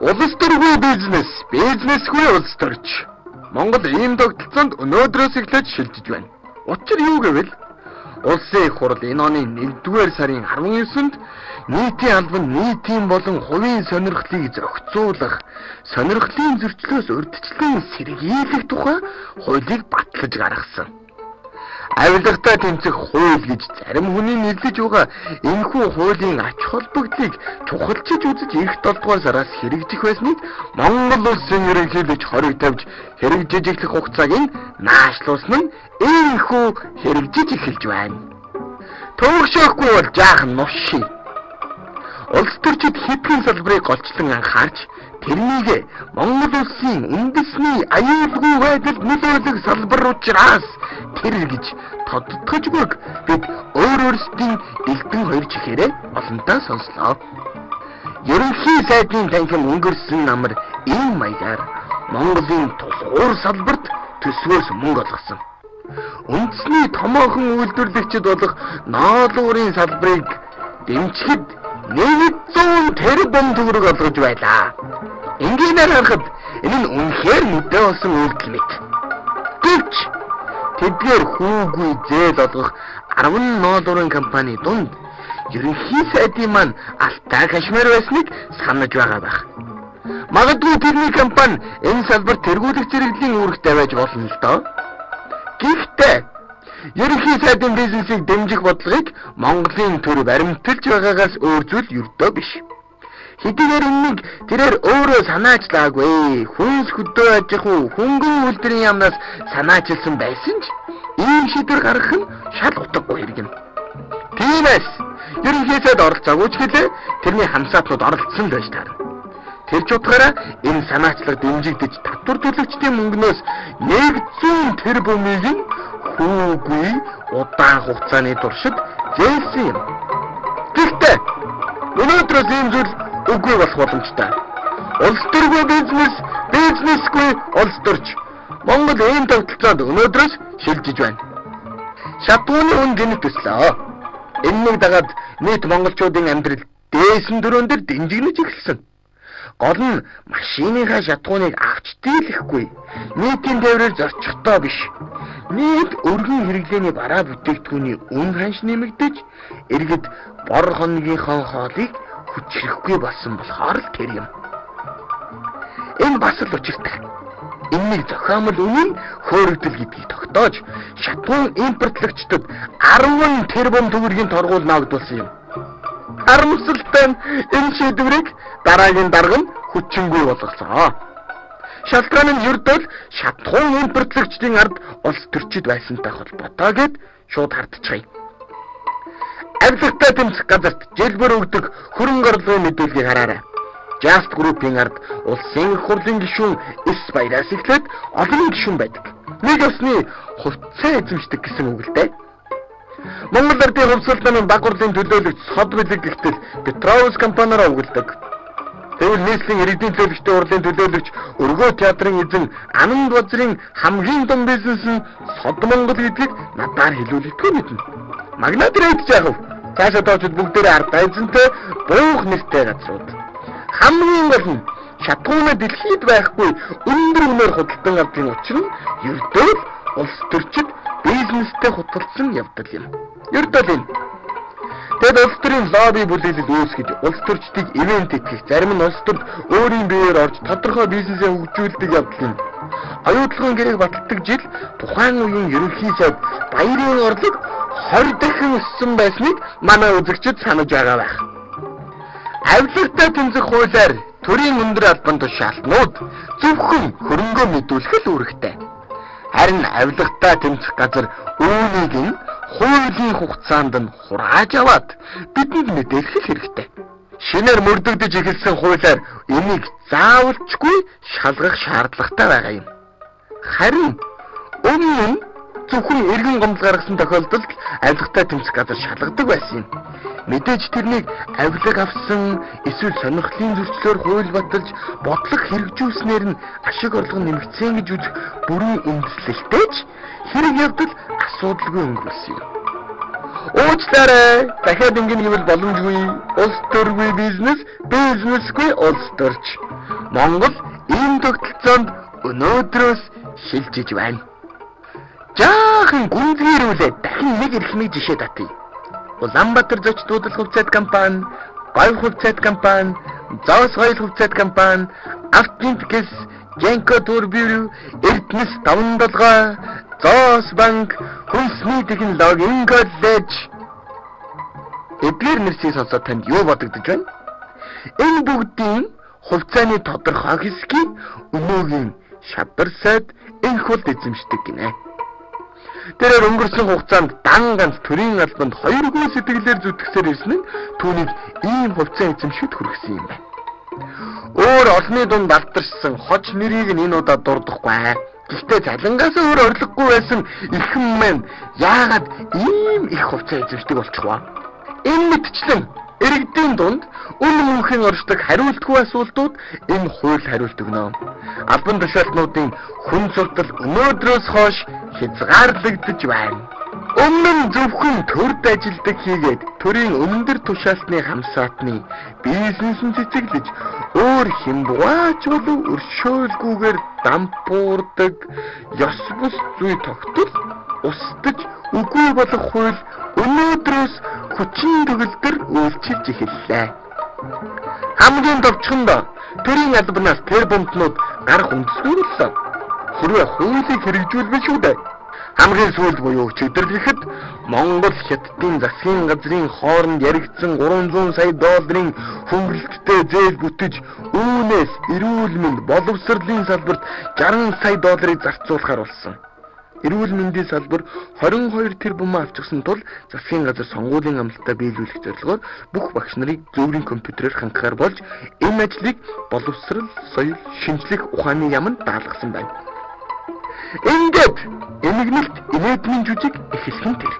Улс төргүй бизнес, бизнесгүй улс төрч. Монгол ийм тогтолцоонд өнөөдрөөс эхлэж шилжиж байна. Учир юу гэвэл Улсын их хурл энэ оны 1-р сарын 19-нд нийтийн албан нийтийн болон хувийн сонирхлыг зохицуулах, сонирхлын зөрчлөөс урьдчилан сэргийлэх тухай хуулийг батлаж гаргасан. Авилгатай тэмцэх хууль гэж зарим хүний нэрлэж байгаа энэхүү хуулийн ач холбогдлыг чухалчиж үзэж их 7 дугаар сараас хэрэгжих байсныг Монгол улсын ерөнхийлөгч хориг тавьж хэрэгжиж эхлэх хугацааг нь наашлуулсан нь энэхүү хэрэгжиж эхэлж байна. Төвөгшөөхгүй бол жаахан нушший. Улс төрчид хэдхэн салбарыг голчлон анхаарч тэрнийг Монгол улсын үндэсний аюулгүй байдалд нөлөөлөх салбар учраас тэр гэж тодтогжгүйг бид өөр өөрсдийн элдэн хоёр чихээрээ олонтаа сонслоо. Ерөнхий сайдын танхим өнгөрсөн намар ийм маягаар Монголын тулгуур салбарт төсвөөс мөнгө олгосон. Үндэсний томоохон үйлдвэрлэгчид болох ноолуурын салбарыг дэмжихэд 100 тэрбум төгрөг олгож байлаа. Энгийнээр харахад энэ нь үнэхээр мэдээ болсон үйлдэл мэт. Тэдгээр хүүгүй зээл олгох 10 ноолуурын компани дунд ерөнхий сайдын маань алтай кашмир байсныг санаж байгаа байх. Магадгүй тэрний компани энэ салбарт тэргүүлэх зэрэглийн үүрэгтэй байж болно л доо. Гэхдээ ерөнхий сайдын бизнесийг дэмжих бодлогыг Монголын төр баримталж байгаагаас өөр зүйл юрдөө биш. Хэдийгээр үннийг тэрээр өөрөө санаачлаагүй. Хүнс хөдөө аж ахуй, хөнгөн үйлдвэрийн яамнаас санаачилсан байсан ч ийм шийдвэр гаргах нь шал утгагүй хэрэг юм. Тиймээс ерөнхий сайд оролцоогүй ч гэлээ тэрний хамсаатнууд оролцсон байж таарна. Тэр ч утгаараа энэ санаачлага дэмжигдэж татвар төлөгчдийн мөнгнөөс 100 тэрбумыг нь хүүгүй удаан хугацааны туршид зээлсэн юм. Гэхдээ өнөөдрөөс ийм зүйл үгүй болох боломжтой. Улс төргүй бизнес, бизнесгүй улс төрч. Монгол ийм тогтолцоонд өнөөдрөөс шилжиж байна. Шатууны үн гинт төслөө. Энэнийг дагаад нийт монголчуудын амьдрал дээсэн дөрөөн дээр дэмжигнэж эхэлсэн. Гол нь машиныхаа шатууныг авч дийлэхгүй. Нийтийн тээврээр зорчихдоо биш. Нийт өргөн хэрэглээний бараа бүтээгдэхүүний үн ханш нэмэгдэж, иргэд бор хоногийнхоо хоолыг хүчрэхгүй болсон болохоор л тэр юм. Энэ бас л учиртай. Энэний зохиомл үнэн хөөрөгдөл гэдгийг тогтоож шатуун импортлогчдод 10 тэрбум төгрөгийн торгуул навдуулсан юм. Харамсалтай нь энэ шийдвэрийг дараагийн дарга нь хүчингүй болгосон. Шалтгаан нь ердөө шатуун импортлогчдын ард улс төрчид байсантай холбоотой гэд шууд хардчихъя. Авилгатай тэмцэх газарт жил бүр өгдөг хөрөнгө орлогын мэдүүлгийг хараарай. Just Group-ийн ард улсын хурлын гишүүн эс баяраас эхлээд олон гишүүн байдаг. Нэг усны хувьцаа эзэмшдэг гэсэн үг л дээ. Монгол ардын хувьсгалын баг хурлын төлөөлөгч сод бэлэг гихтэл Петроус компаниараа өгөлдөг. Тэгвэл нийслэлийн иргэдийн төлөвчтэй урлын төлөөлөгч өргөө театрын эзэн Ананд базрын хамгийн том бизнес нь Сод Монгол гэдгийг надаар хэлүүлэхгүй мэднэ. Магнат рейд вэ? Цаашаа тоочд бүгдээрээ ард байзантай буух нэртэй газрууд. Хамгийн гол нь шатгууна дэлхийд байхгүй өндөр үнээр худалдан авдгийн учир нь ердөө улс төрчид бизнестэй хутгалсан явдал юм. Ердөө л юм. Тэгэд улс төрийн лобби бүлэглэл үүсгэж улс төрчдийг ивент итгэх, зарим нь улс төрд өөрийн биеэр орж тодорхой бизнесээ хөгжүүлдэг явдал юм. Оюутлогын гэрээг баталдаг жил тухайн үеийн ерөнхий сайд баярын орлог 20 дахин өссөн байсныг манай үзэгчид санаж байгаа байх. Авилгатай тэмцэх хуулиар төрийн өндөр албан тушаалтнууд зөвхөн хөрөнгөө мэдүүлэх л үүрэгтэй. Харин авилгатай тэмцэх газар үүнийг нь хуулийн хугацаанд нь хурааж аваад бидэнд мэдээлэх хэрэгтэй. Шинээр мөрдөгдөж эхэлсэн хуулиар энийг заавалчгүй шалгах шаардлагатай байгаа юм. Харин өмнө нь зөвхөн эргэн гомдол гаргасан тохиолдолд авилгатай тэмцэх газар шалгадаг байсан юм. Мэдээж тэрнийг авилга авсан эсвэл сонирхлын зөрчлөөр хууль баталж бодлого хэрэгжүүлснээр нь ашиг орлого нэмэгдсэн гэж үзэх бүрэн үндэслэлтэй ч хэрэг явдал асуудалгүй өнгөрүүлсэн юм. Уучлаарай. Дахиад ингэн гэвэл боломжгүй. Улс төргүй бизнес, бизнесгүй улс төрч. Монгол ийм тогтолцоонд өнөөдрөөс шилжиж байна. Жаахан гүнзгийрүүлээ дахин нэг эрхмийг жишээ татъя. Улаанбаатар зочд дуудлага хувьцаат компани, Говь хувьцаат компани, Зоос соёл хувьцаат компани, Автинт гэс, Женко турбиу, Эрдэнэс 57, Зоос банк, Хүнсний технологийн коллеж Эдгээр нэрсийг сонсоод танд юу бодогдож байна? Энэ бүгдийн хувьцааны тодорхой хэсгийг өнөөгийн шавдар сайд энх бол эзэмшдэг гинэ. Тэрээр өнгөрсөн хугацаанд дан ганц төрийн албанд хоёргүй сэтгэлээр зүтгэсээр ирсэн нь түүнийг ийм хувьцаа эзэмшгэд хүргэсэн юм байна. Өөр олны дунд алдаршсан хож нэрийг нь энэ удаа дурдахгүй. Гэхдээ залангаас өөр орлогогүй байсан ихэн маань яагаад ийм их хувьцаа эзэмшдэг болчих вэ? Энэ мэдчлэн Иргэдийн дунд үн мөнхийн оршдог хариултгүй асуултууд энэ хууль хариулт өгнө. Албан тушаалтнуудын хүн суртал өнөөдрөөс хойш хязгаарлагдж байна. Өмнө нь зөвхөн төрд ажилдаг хийгээд төрийн өндөр тушаалтны хамсаатны бизнесн цэцэглэж өөр хямбгаач болов өршөөлгүйгээр дампуурдаг ёс бус зүй тогтвол устдаж үгүй болох хууль өнөөдрөөс хүчин төгөлдөр үйлчилж эхэллээ. Хамгийн товчхонд төрийн албанаас тэр бомтнууд гарах үндэслүүлсэн. Хэрвээ хуулийг хэрэгжүүлбэл шүү дээ. Хамгийн сүүлд буюу чөдөрлөхөд Монгол хятадын засгийн газрын хооронд яригдсан 300 сая долларын хөнгөлөлттэй зээл бүтэж үүнээс эрүүл мэнд боловсролын салбарт 60 сая долларыг зарцуулахар болсон. Эрүүл мэндийн салбар 22 тэрбум авчихсан тул засгийн газар сонгуулийн амлалтаа биелүүлэх зорилгоор бүх багш нарыг зөвлөлийн компьютерээр хангахаар болж энэ ажлыг боловсрал, соёл, шинжлэх ухааны яамд даалгасан байна. Ингээд эмгэнэлт инээдмийн жүжиг эхлэх нь тэр.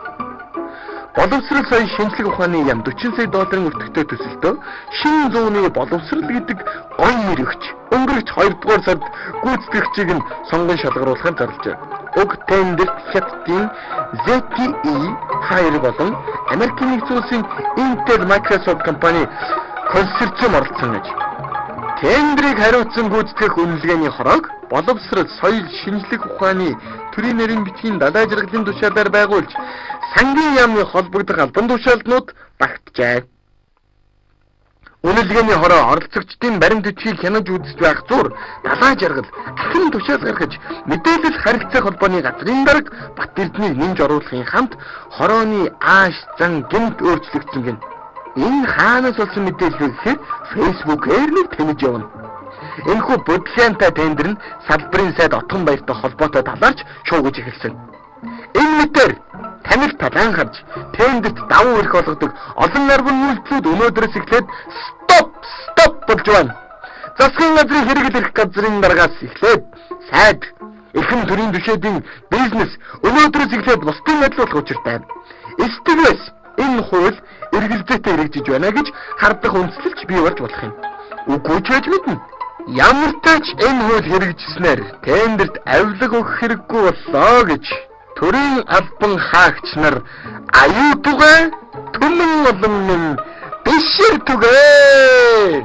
Боловсрал соёл шинжлэх ухааны яам 40 сая долларын өртөгтэй төсөлтөө шин зууны боловсрал гэдэг гой нэр өгч өнгөрч 2 дугаар сард гүйцэтгэгчийг нь сонгон шалгаруулахаар зарлжээ. Уг тендерт Хятадын ZTE хайр болон Америкийн нэгдсэн улсын Intel Microsoft компани консорциум оролцсон гэж. Тендерийг хариуцсан гүйцэтгэх үнэлгээний хорог боловсрол соёл шинжлэх ухааны төрийн нэрийн бичгийн далай жаргалын тушаалаар байгуулж сангийн яамны холбогдох албан тушаалнууд багтжээ. Үнэлгээний хороо оролцогчдын баримт бичгийг хянаж үзэж байх зур далай жаргал ахин тушаал гаргаж мэдээлэл харилцах холбооны газрын дарга Бат Эрдэнэийг нэмж оруулахын хамт хорооны ааш зан гэмт өөрчлөгдсөн гин. Энэ хаанаас болсон мэдээлэл вэ гэхээр Facebook-ээр нэг тэмэж явна. Энэхүү бодлоонтой тендер нь салбарын сайд Отгон баяртай холбоотой талаарч шуугиж эхэлсэн. Энэ мэтэр тамиг талаан харж тендерт давуу эрх олгодог олон нарбан үйлчлүүд өнөөдрөөс эхлээд стоп стоп болж байна. Засгийн газрын хэрэглэх газрын дараагаас эхлээд сайд эрхэм төрийн түшээдийн бизнес өнөөдрөөс эхлээд бусдын адил болох учиртай. Стигээс энэ хууль эргэлзээтэй хэрэгжиж байна гэж хардах үндслэлч бий болж болох юм. Үгүй ч гэж мэднэ. Ямар ч тач энэ хууль хэрэгжснээр тендерт авилга өгөх хэрэггүй боллоо гэж төрийн албан хаагч нар аюу тугай түмэн олон минь бишэр түгээ